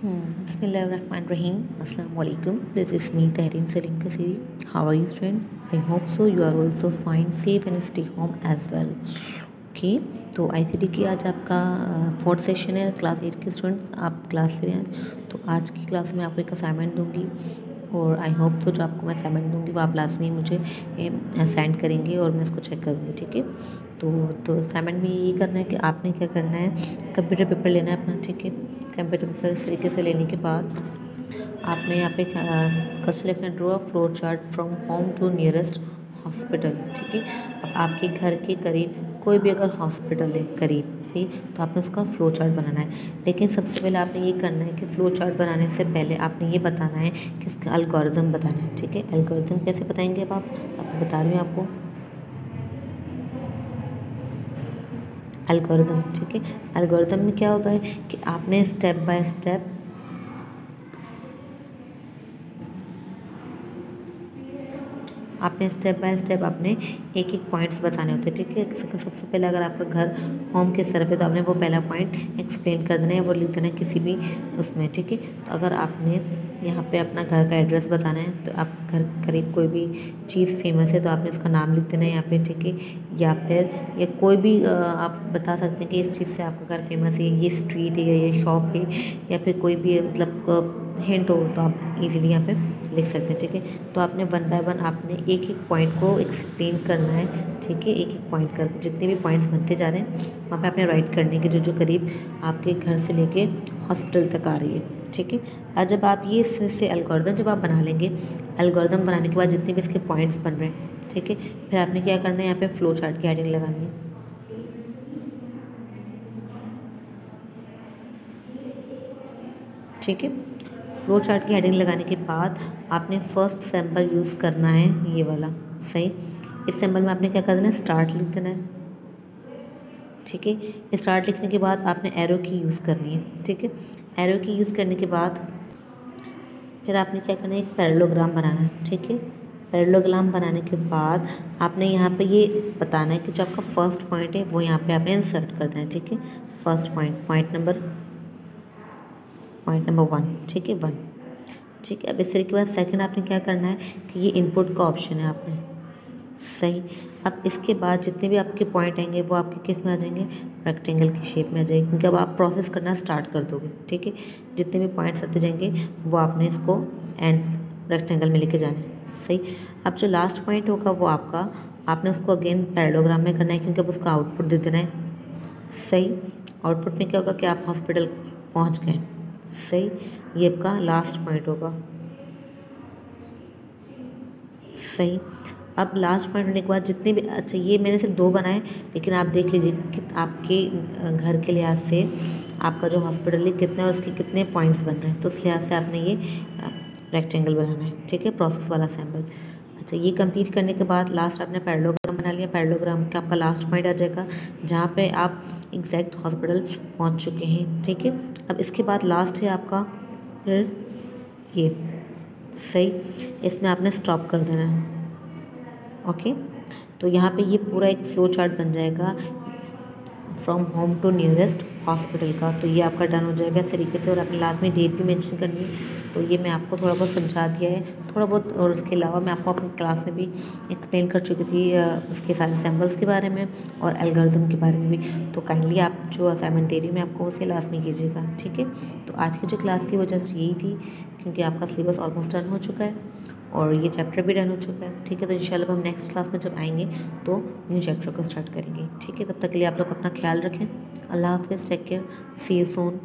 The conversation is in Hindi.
Bismillahirrahmanirrahim. Assalamu alaikum. This is me Tahrin Salim Kasiri. How are you friend? I hope so. You are also fine, safe and stay home as well. Okay तो आई की आज आपका फोर्थ सेशन है क्लास एट के स्टूडेंट्स आप क्लास ले रहे हैं तो आज की क्लास में आपको एक असाइनमेंट दूँगी और आई होप तो जो आपको मैं असाइनमेंट दूँगी वो आप लाजमी मुझे सेंड करेंगे और मैं इसको चेक करूँगी, ठीक है? तो तो असाइनमेंट में ये करना है कि आपने क्या करना है? कंप्यूटर पेपर लेना है अपना, ठीक है? कंप्यूटर पेपर इस तरीके से लेने के बाद आपने यहाँ पे क्वेश्चन लिखना draw flow chart from home to nearest hospital ठीक है? आपके घर के करीब कोई भी अगर हॉस्पिटल है, करीब ठीक तो आपने उसका फ़्लो चार्ट बनाना है। लेकिन सबसे पहले आपने ये करना है कि फ़्लो चार्ट बनाने से पहले आपने ये बताना है कि इसका अलगोरिदम बताना है, ठीक है? अलगोरिदम कैसे बताएँगे अब आप? आप बता रही हूँ आपको। अलगोरिदम ठीक है? अलगोरिदम में क्या होता है कि आपने स्टेप बाय स्टेप आपने स्टेप बाय स्टेप अपने एक एक पॉइंट्स बताने होते हैं, ठीक है? सबसे पहले अगर आपका घर होम के सर है तो आपने वो पहला पॉइंट एक्सप्लेन कर देना है, वो लिख देना किसी भी उसमें, ठीक है? तो अगर आपने यहाँ पे अपना घर का एड्रेस बताना है तो आप घर करीब कोई भी चीज़ फ़ेमस है तो आपने उसका नाम लिख देना है यहाँ पे, ठीक है? या फिर, या कोई भी आप बता सकते हैं कि इस चीज़ से आपका घर फ़ेमस है, ये स्ट्रीट है, या ये शॉप है, या फिर कोई भी मतलब हिंट हो तो आप इजीली यहाँ पे लिख सकते हैं, ठीक है? तो आपने वन बाय वन आपने एक एक पॉइंट को एक्सप्लेन करना है, ठीक है? एक एक पॉइंट कर, जितने भी पॉइंट्स बनते जा रहे हैं, वहाँ पे आपने राइट करने के जो जो करीब आपके घर से लेके हॉस्पिटल तक आ रही है, ठीक है? और जब आप ये से एल्गोरिदम जब आप बना लेंगे एल्गोरिदम बनाने के बाद जितने भी इसके पॉइंट्स बन रहे हैं, ठीक है? फिर आपने क्या करना है, यहाँ पे फ्लो चार्ट की हेडिंग लगानी है। ठीक है? फ्लो चार्ट की हेडिंग लगाने के बाद आपने फ़र्स्ट सैंपल यूज़ करना है, ये वाला, सही? इस सैंपल में आपने क्या कर देना है? स्टार्ट लिख देना है। ठीक है? स्टार्ट लिखने के बाद आपने एरो की यूज़ करनी है। ठीक है? एरो की यूज़ करने के बाद फिर आपने क्या करना है? एक पैरेललोग्राम बनाना है। ठीक है? पैरलोग्राम बनाने के बाद आपने यहाँ पे ये बताना है कि जो आपका फ़र्स्ट पॉइंट है, वो यहाँ पे आपने इंसर्ट कर देना है। ठीक है? First point point number point number one, ठीक है? वन। ठीक है, अब इस तरीके बाद सेकंड आपने क्या करना है कि ये इनपुट का ऑप्शन है आपने। सही। अब इसके बाद जितने भी आपके पॉइंट आएँगे, वो आपके किसमें आ जाएँगे? रेक्टेंगल की शेप में आ जाएगी, क्योंकि अब आप प्रोसेस करना स्टार्ट कर दोगे, ठीक है? जितने भी पॉइंट्स आते जाएँगे, वो आपने इसको एंड रेक्टेंगल में लेके जाना है। सही। अब जो लास्ट पॉइंट होगा, वो आपका, आपने उसको अगेन पैरोग्राम में करना है, क्योंकि अब उसका आउटपुट दे देना है। सही। आउटपुट में क्या होगा कि आप हॉस्पिटल पहुँच गए। सही, ये आपका लास्ट पॉइंट होगा। सही। अब लास्ट पॉइंट होने के बाद जितने भी अच्छा ये मैंने सिर्फ़ दो बनाए, लेकिन आप देख लीजिए कि आपके घर के लिहाज से आपका जो हॉस्पिटल है, कितने और उसके कितने पॉइंट्स बन रहे हैं। तो उस लिहाज से आपने ये रेक्टेंगल बनाना है। ठीक है? प्रोसेस वाला सैंपल अच्छा ये कंप्लीट करने के बाद लास्ट आपने पैरलोग्राम बना लिया। पैरलोग्राम का आपका लास्ट पॉइंट आ जाएगा, जहाँ पे आप एग्जैक्ट हॉस्पिटल पहुँच चुके हैं, ठीक है? अब इसके बाद लास्ट है आपका, फिर ये, सही, इसमें आपने स्टॉप कर देना है ओके तो यहाँ पे ये पूरा एक फ्लो चार्ट बन जाएगा from home to nearest hospital का तो ये आपका डन हो जाएगा इस तरीके से, और आपने लास्ट में डेट भी मेंशन करनी है। तो ये मैं आपको थोड़ा बहुत समझा दिया है। थोड़ा बहुत और उसके अलावा मैं आपको अपनी क्लास में भी एक्सप्लेन कर चुकी थी उसके सारे सैम्पल्स के बारे में और एल्गोरिदम के बारे में भी। तो काइंडली आप जो असाइनमेंट दे रही हूँ मैं आपको उसे लास्ट में कीजिएगा, ठीक है? तो आज की जो क्लास थी वो जस्ट यही थी, क्योंकि आपका सिलेबस ऑलमोस्ट डन हो चुका है और ये चैप्टर भी डन हो चुका है, ठीक है? तो इंशाल्लाह हम नेक्स्ट क्लास में जब आएँगे तो न्यू चैप्टर को स्टार्ट करेंगे, ठीक है? तब तक के लिए आप लोग अपना ख्याल रखें। अल्लाह हाफिज़ take care see you soon